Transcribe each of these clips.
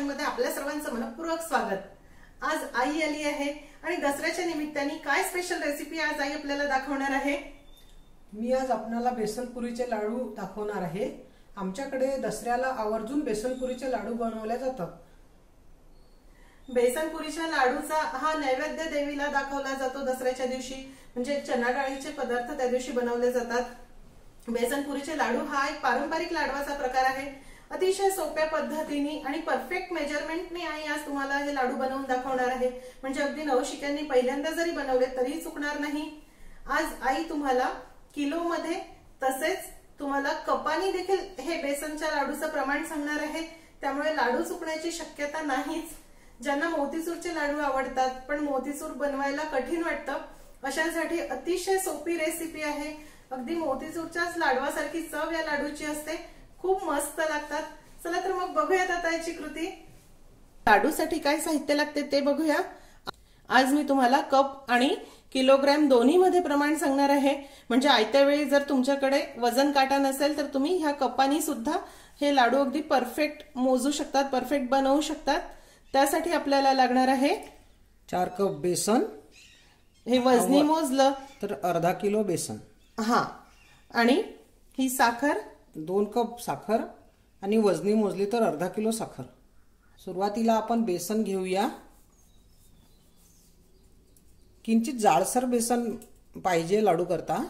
सेक्शनमध्ये आपल्या सर्वांचं मनपूर्वक स्वागत. आज आई आली आहे आणि दसऱ्याच्या निमित्ताने काय स्पेशल रेसिपी आज आई आपल्याला दाखवणार आहे? मी आज आपणाला बेसनपुरीचे लाडू दाखवणार आहे. आमच्याकडे दसऱ्याला आवर्जून बेसनपुरीचे लाडू बनवले जातात. बेसनपुरीच्या लाडूचा हा नैवेद्य देवीला दाखवला जातो दसऱ्याच्या दिवशी. म्हणजे चना डाळीचे पदार्थ त्या दिवशी बनवले जातात. बेसनपुरीचे लाडू हा एक पारंपरिक लाडवाचा प्रकार आहे. अतिशय सोप्या पद्धतीने आणि परफेक्ट मेजरमेंटने आई आज तुम्हाला हे लाडू बनवून दाखवणार आहे. म्हणजे अगदी नवशिक्यांनी पहिल्यांदा जरी बनवले तरीही चुकणार नाही. आज आई तुम्हाला किलोमध्ये तसेच तुम्हाला कपानी देखील हे बेसनच्या लाडूचं प्रमाण सांगणार आहे. त्यामुळे लाडू चुकण्याची शक्यता नाहीच. ज्यांना मोतीचूरचे लाडू आवडतात पण मोतीचूर बनवायला कठीण वाटतं अशांसाठी अतिशय सोपी रेसिपी आहे. अगदी मोतीचूरच्याच लाडवासारखी चव या लाडूची असते. खूप मस्त लागतात. चला तर मग बघूयात आता याची कृती. लाडूसाठी काय साहित्य लागते ते बघूया. आज मी तुम्हाला कप आणि किलोग्रॅम दोन्ही मध्ये प्रमाण सांगणार आहे. म्हणजे आयत्या वेळी जर तुमच्याकडे वजन काटा नसेल तर तुम्ही ह्या कपानी सुद्धा हे लाडू अगदी परफेक्ट मोजू शकतात परफेक्ट बनवू शकतात. त्यासाठी आपल्याला लागणार आहे चार कप बेसन. हे वजनी मोजलं. तर अर्धा किलो बेसन. हा. आणि ही साखर दोन कप साखर आणि वजनी मोजली तर अर्धा किलो साखर. सुरुवातीला आपण बेसन घेऊया. किंचित जाडसर बेसन पाहिजे लाडू करता.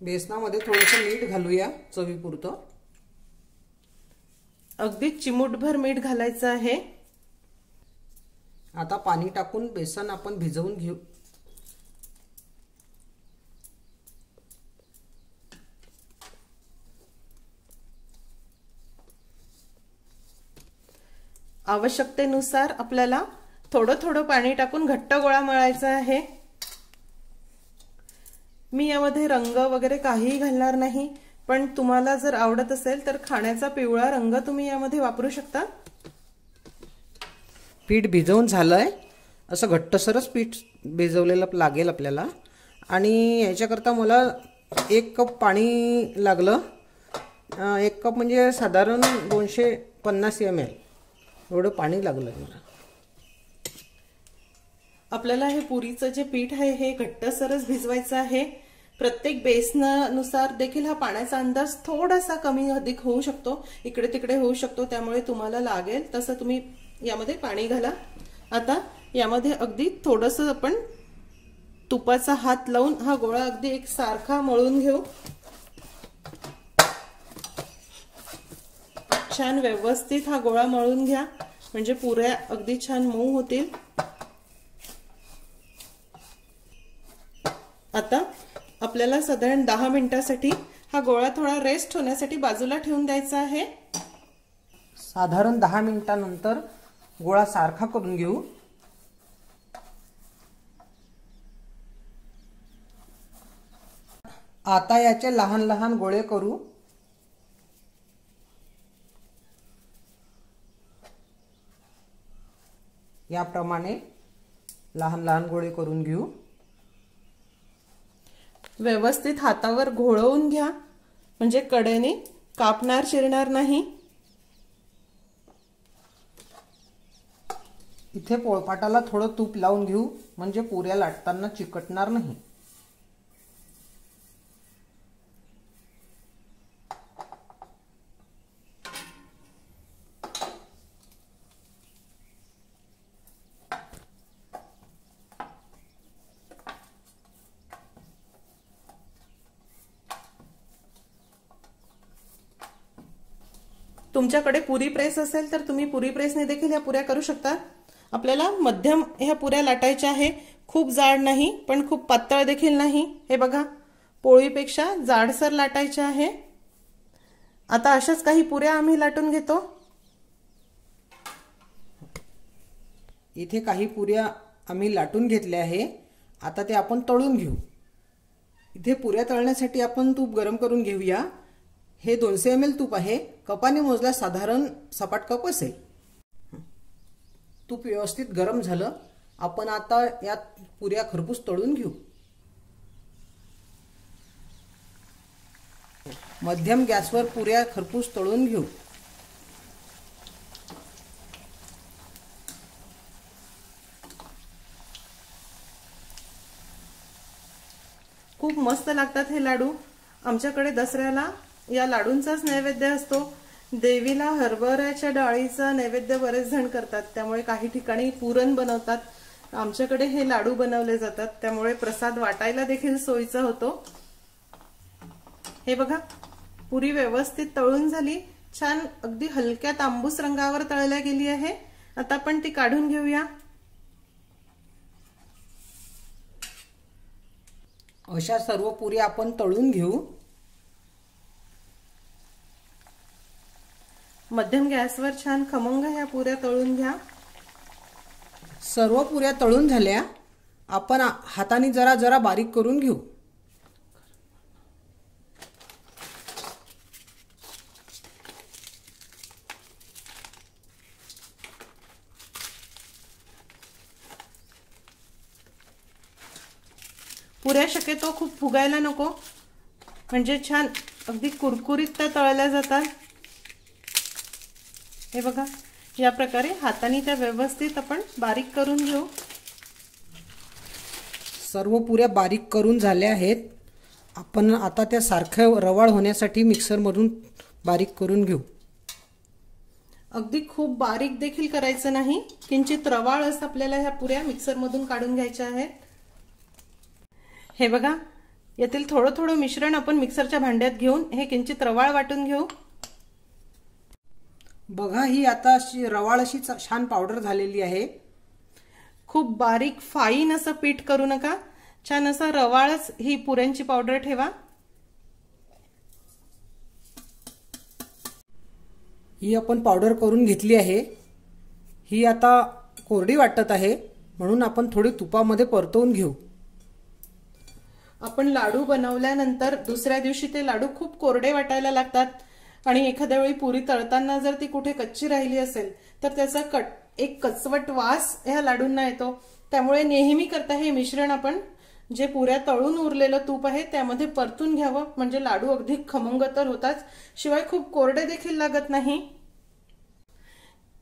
बेसनामध्ये थोडंसं मीठ घालूया चवीपुरतं. अगदी चिमूटभर मीठ घालायचं आहे. आता पाणी टाकून बेसन आपण भिजवून घेऊ आवश्यकतेनुसार आपल्याला थोडं थोडं पाणी टाकून घट्ट गोळा मळायचा आहे. मी यामध्ये रंग वगैरे काहीही घालणार नाही पण तुम्हाला जर आवडत असेल तर खाण्याचा पिवळा रंग तुम्ही यामध्ये वापरू शकता. पीठ भिजवून झालंय. असं घट्टसरच पीठ भिजवलेलं लागेल आपल्याला. आणि याच्याकरता मला एक कप पाणी लागलं. एक कप म्हणजे साधारण दोनशे पन्नास एम एल एवढं पाणी लागलं मला आपल्याला हे पुरीचं जे पीठ आहे हे घट्टसरच भिजवायचं आहे. प्रत्येक बेसनानुसार देखील हा पाण्याचा अंदाज थोडासा कमी अधिक होऊ शकतो. इकडे तिकडे होऊ शकतो त्यामुळे तुम्हाला लागेल. तसं तुम्ही यामध्ये पाणी घाला. आता यामध्ये अगदी थोडंसं आपण तुपाचा हात लावून हा गोळा अगदी एक सारखा मळून घेऊ. छान व्यवस्थित हा गोळा मळून घ्या. म्हणजे पुऱ्या अगदी छान मऊ होतील. आता आपल्याला साधारण दहा मिनिटासाठी हा गोळा थोडा रेस्ट होण्यासाठी बाजूला ठेवून द्यायचा आहे. साधारण दहा मिनिटानंतर गोळा सारखा करून घेऊ. आता याचे लहान लहान गोळे करू. याप्रमाणे लहान लहान गोळे करून घेऊ. व्यवस्थित हातावर घोळवून घ्या. म्हणजे कडेने कापणार चिरणार नाही. इथे पोळपाटाला थोडं तूप लावून घेऊ. म्हणजे पुऱ्या लाटताना चिकटणार नाही. तुमच्याकडे पुरी प्रेस असेल तर तुम्ही पुरी प्रेसने देखील ह्या पुऱ्या करू शकता. आपल्याला मध्यम ह्या पुऱ्या लाटायच्या आहे. खूप जाड नाही पण खूप पातळ देखील नाही. हे बघा पोळीपेक्षा जाडसर लाटायच्या आहे. आता अशाच काही पुऱ्या आम्ही लाटून घेतो. इथे काही पुऱ्या आम्ही लाटून घेतल्या आहे. आता ते आपण तळून घेऊ. इथे पुऱ्या तळण्यासाठी आपण तूप गरम करून घेऊया. हे दोनशे एम एल तूप आहे. कपाने मोजल्या साधारण सपाट कप असेल. तूप व्यवस्थित गरम झालं. आपण आता यात पुऱ्या खरपूस तळून घेऊ. मध्यम गॅसवर पुऱ्या खरपूस तळून घेऊ. खूप मस्त लागतात हे लाडू. आमच्याकडे दसऱ्याला या लाडूंचाच नैवेद्य असतो. देवीला हरभऱ्याच्या डाळीचा नैवेद्य बरेच जण करतात. त्यामुळे काही ठिकाणी पुरण बनवतात. आमच्याकडे हे लाडू बनवले जातात. त्यामुळे प्रसाद वाटायला देखील सोयीचा होतो. हे बघा पुरी व्यवस्थित तळून झाली. छान अगदी हलक्या तांबूस रंगावर तळल्या गेली आहे. आता आपण ती काढून घेऊया. अशा सर्व पुरी आपण तळून घेऊ. मध्यम गॅसवर छान खमंग ह्या पुऱ्या तळून घ्या. सर्व पुऱ्या तळून झाल्या आपण हाताने जरा जरा बारीक करून घेऊ. पुऱ्या शक्यतो खूप फुगायला नको म्हणजे छान अगदी कुरकुरीत त्या तळल्या जातात. हे बघा या प्रकारे हाताने त्या व्यवस्थित आपण बारीक करून घेऊ. सर्व पुऱ्या बारीक करून झाल्या आहेत. आपण आता त्या सारख्या रवाळ होण्यासाठी मिक्सरमधून बारीक करून घेऊ. अगदी खूप बारीक देखील करायचं नाही. किंचित रवाळच आपल्याला ह्या पुऱ्या मिक्सरमधून काढून घ्यायच्या आहेत. हे बघा यातील थोडं थोडं मिश्रण आपण मिक्सरच्या भांड्यात घेऊन हे किंचित रवाळ वाटून घेऊ. बघा ही आता अशी रवाळ अशी छान पावडर झालेली आहे. खूप बारीक फाईन असं पीठ करू नका. छान असं रवाळच ही पुऱ्यांची पावडर ठेवा. ही आपण पावडर करून घेतली आहे. ही आता कोरडी वाटत आहे म्हणून आपण थोडी तुपामध्ये परतवून घेऊ. आपण लाडू बनवल्यानंतर दुसऱ्या दिवशी ते लाडू खूप कोरडे वाटायला लागतात. आणि एखाद्या वेळी पुरी तळताना जर ती कुठे कच्ची राहिली असेल तर त्याचा कट एक कचवट वास ह्या लाडूंना येतो. त्यामुळे नेहमी करता हे मिश्रण आपण जे पुऱ्या तळून उरलेलं तूप आहे त्यामध्ये परतून घ्यावं. म्हणजे लाडू अगदी खमंग तर होताच शिवाय खूप कोरडे देखील लागत नाही.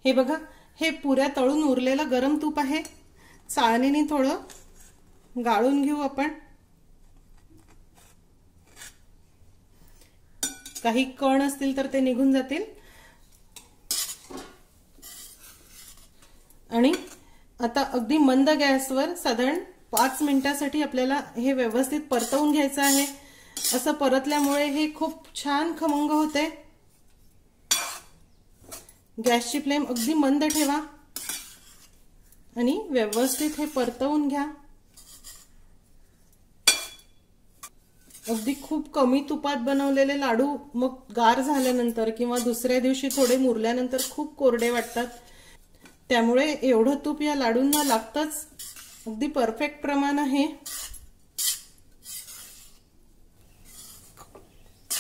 हे बघा हे पुऱ्या तळून उरलेलं गरम तूप आहे. चाळणीने थोडं गाळून घेऊ आपण. काही कण असतील तर ते निघून जातील. आणि आता अगदी मंद गॅसवर साधारण पाच मिनिटासाठी आपल्याला हे व्यवस्थित परतवून घ्यायचं आहे. असं परतल्यामुळे हे खूप छान खमंग होते. गॅसची फ्लेम अगदी मंद ठेवा. आणि व्यवस्थित हे परतवून घ्या. अगदी खूप कमी तुपात बनवलेले लाडू मग गार झाल्यानंतर किंवा दुसऱ्या दिवशी थोडे मुरल्यानंतर खूप कोरडे वाटतात. त्यामुळे एवढं तूप या लाडूंना लागतंच. अगदी परफेक्ट प्रमाण आहे.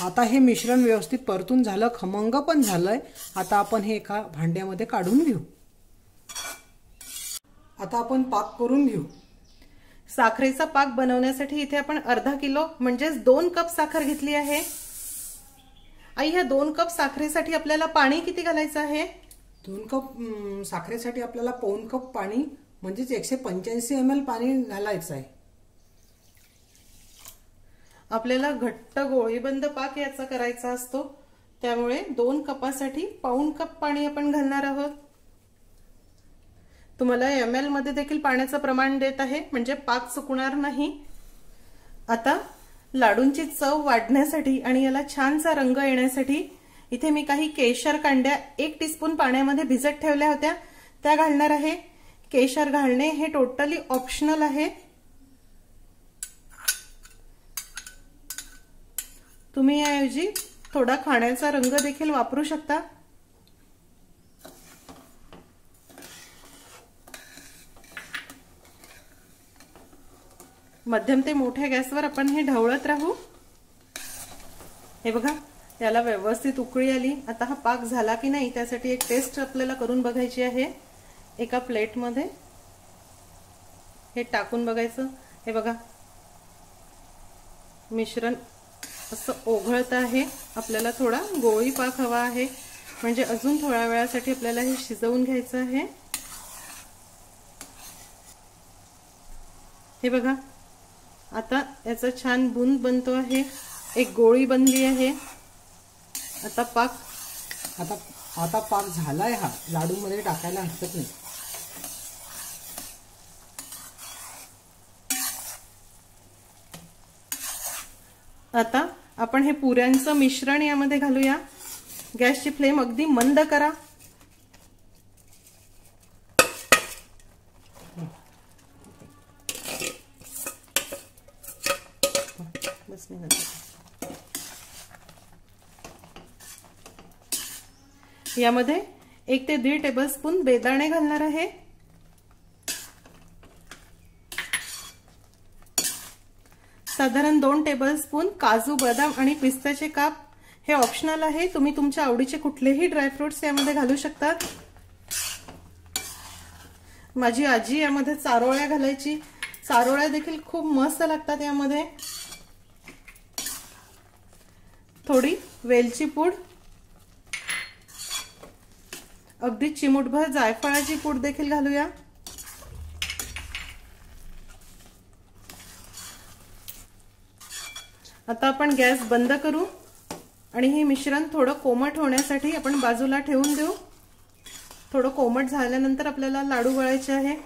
आता हे मिश्रण व्यवस्थित परतून झालं खमंग पण झालंय. आता आपण हे एका भांड्यामध्ये काढून घेऊ. आता आपण पाक करून घेऊ. साखरेचा पाक बनवण्यासाठी इथे आपण अर्धा किलो म्हणजेच दोन कप साखर घेतली आहे. आई ह्या दोन कप साखरेसाठी आपल्याला पाणी किती घालायचं आहे? दोन कप साखरेसाठी आपल्याला पाऊन कप पाणी म्हणजेच एकशे पंच्याऐंशी एम एल पाणी घालायचं आहे. आपल्याला घट्ट गोळीबंद पाक याचा करायचा असतो. त्यामुळे दोन कपासाठी पाऊण कप पाणी आपण घालणार आहोत. तुम्हाला एम एलमध्ये देखील पाण्याचं प्रमाण देत आहे म्हणजे पाक चुकणार नाही. आता लाडूंची चव वाढण्यासाठी आणि याला छानसा रंग येण्यासाठी इथे मी काही केशर कांड्या एक टीस्पून पाण्यामध्ये भिजत ठेवल्या होत्या. त्या घालणार आहे. केशर घालणे हे टोटली ऑप्शनल आहे. तुम्ही याऐवजी थोडा खाण्याचा रंग देखील वापरू शकता. मध्यम ते मोठ्या गॅसवर आपण हे ढवळत राहू. हे बघा त्याला व्यवस्थित उकळी आली. आता हा पाक झाला की नाही त्यासाठी एक टेस्ट आपल्याला करून बघायची आहे. एका प्लेटमध्ये हे टाकून बघायचं. हे बघा. मिश्रण असं ओघळत आहे. आपल्याला थोडा गोळी पाक हवा आहे. म्हणजे अजून थोड्या वेळासाठी आपल्याला हे शिजवून घ्यायचं आहे. हे बघा. आता याचा छान बुंद बनतो आहे. एक गोळी बनली आहे. आता पाक. आता आता पाक झालाय हा. लाडूमध्ये टाकायला हरकत नाही. आता आपण हे पुऱ्यांचं मिश्रण यामध्ये घालूया. गॅसची फ्लेम अगदी मंद करा बस मी यामध्ये एक ते दीड टेबलस्पून बेदाणे घालणार आहे. साधारण दोन टेबलस्पून काजू बदाम आणि पिस्त्याचे काप. हे ऑप्शनल आहे. तुम्ही तुमच्या आवडीचे कुठलेही ड्रायफ्रुट्स यामध्ये घालू शकतात. माझी आजी यामध्ये चारोळ्या घालायची. चारोळ्या देखील खूप मस्त लागतात यामध्ये. थोडी वेलची पूड अगदी चिमूटभर जायफळाची पूड देखील घालूया. आता आपण गॅस बंद करू आणि हे मिश्रण थोडं कोमट होण्यासाठी आपण बाजूला ठेवून देऊ. थोडं कोमट झाल्यानंतर आपल्याला लाडू वळायचे आहे.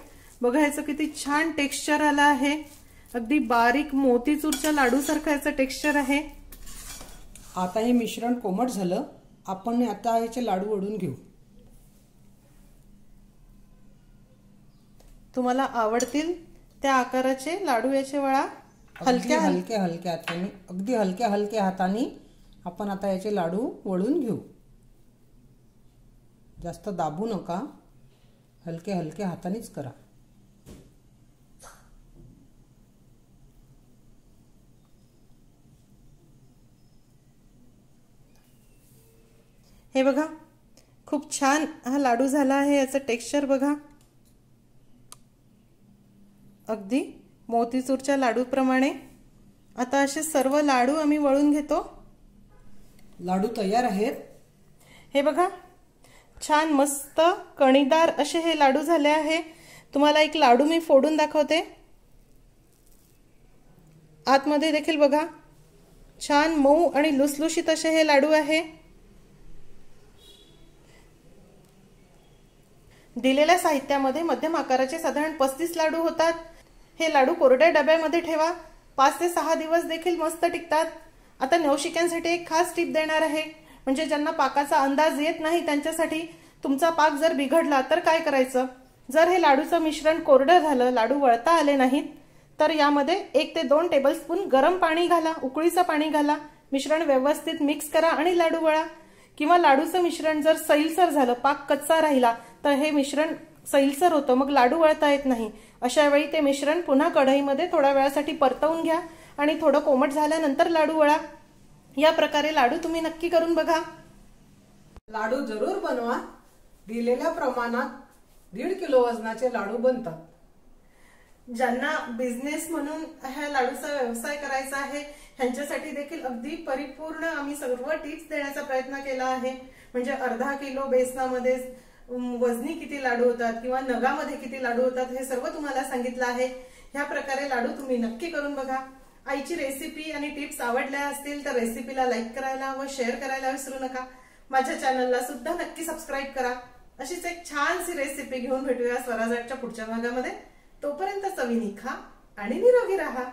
बघा ह्याचं किती छान टेक्स्चर आलं आहे. अगदी बारीक मोतीचूरच्या लाडूसारखं याचं टेक्स्चर आहे. आता हे मिश्रण कोमट झालं. आपण आता याचे लाडू ओढून घेऊ. तुम्हाला आवडतील त्या आकाराचे लाडू याचे वळा हलक्या हलक्या हलक्या हाताने अगदी हलक्या हलक्या हाताने आपण आता याचे लाडू वळून घेऊ. जास्त दाबू नका. हलके हलक्या हातानेच करा. हे बघा खूप छान हा लाडू झाला आहे याचं टेक्स्चर बघा. अगदी मोतीचूरच्या लाडूप्रमाणे. आता असे सर्व लाडू आम्ही वळून घेतो. लाडू तयार आहेत. हे बघा छान मस्त कणीदार असे हे लाडू झाले आहे. तुम्हाला एक लाडू मी फोडून दाखवते. आतमध्ये देखील बघा छान मऊ आणि लुसलुशीत असे हे लाडू आहे. दिलेल्या साहित्यामध्ये मध्यम आकाराचे साधारण पस्तीस लाडू होतात. हे लाडू कोरड्या डब्यामध्ये ठेवा. पाच ते सहा दिवस देखील मस्त टिकतात. आता नवशिक्यांसाठी एक खास टिप देणार आहे. म्हणजे ज्यांना पाकाचा अंदाज येत नाही त्यांच्यासाठी तुमचा पाक जर बिघडला तर काय करायचं? जर हे लाडूचं मिश्रण कोरडं झालं लाडू वळता आले नाहीत तर यामध्ये एक ते दोन टेबलस्पून गरम पाणी घाला उकळीचं पाणी घाला. मिश्रण व्यवस्थित मिक्स करा आणि लाडू वळा. किंवा लाडूचं मिश्रण जर सैलसर झालं पाक कच्चा राहिला तर हे मिश्रण सैलसर होतं मग लाडू वळता येत नाही. अशा वेळी ते मिश्रण पुन्हा कढईमध्ये थोड्या वेळासाठी परतवून घ्या आणि थोडं कोमट झाल्यानंतर लाडू वळा. या प्रकारे लाडू तुम्ही नक्की करून बघा. लाडू जरूर बनवा. दिलेल्या प्रमाणात दीड किलो वजनाचे लाडू बनतात. ज्यांना बिझनेस म्हणून ह्या लाडूचा व्यवसाय करायचा आहे ह्यांच्यासाठी देखील अगदी परिपूर्ण आम्ही सर्व टिप्स देण्याचा प्रयत्न केला आहे. म्हणजे अर्धा किलो बेसनामध्ये वजनी किती लाडू होतात किंवा नगामध्ये किती लाडू होतात हे सर्व तुम्हाला सांगितलं आहे. ह्या प्रकारे लाडू तुम्ही नक्की करून बघा. आईची रेसिपी आणि टिप्स आवडल्या असतील तर रेसिपीला लाईक करायला व शेअर करायला विसरू नका. माझ्या चॅनलला सुद्धा नक्की सबस्क्राईब करा. अशीच एक छानशी रेसिपी घेऊन भेटूया स्वराजाटच्या पुढच्या भागामध्ये. तोपर्यंत चवी निखा आणि निरोगी राहा.